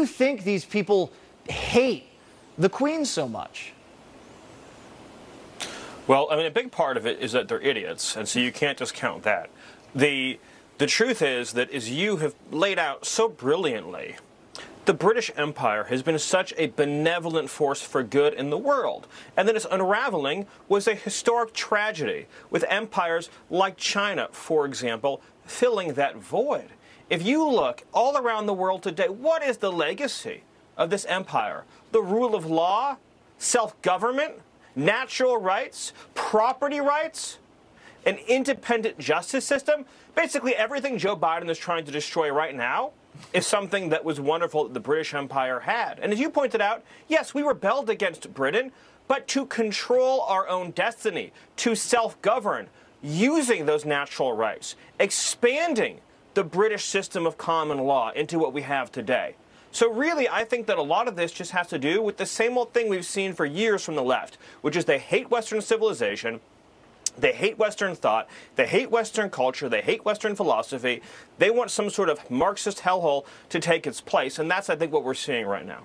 you think these people hate the Queen so much? Well, I mean, a big part of it is that they're idiots, and so you can't just count that. The the truth is that, as you have laid out so brilliantly, the British Empire has been such a benevolent force for good in the world, and that its unraveling was a historic tragedy, with empires like China, for example, filling that void. If you look all around the world today, what is the legacy of this empire? The rule of law, self government, natural rights, property rights, an independent justice system. Basically, everything Joe Biden is trying to destroy right now is something that was wonderful that the British Empire had. And as you pointed out, yes, we rebelled against Britain, but to control our own destiny, to self govern, using those natural rights, expanding the British system of common law into what we have today. So, really, I think that a lot of this just has to do with the same old thing we've seen for years from the left, which is they hate Western civilization. They hate Western thought. They hate Western culture. They hate Western philosophy. They want some sort of Marxist hellhole to take its place. And that's, I think, what we're seeing right now.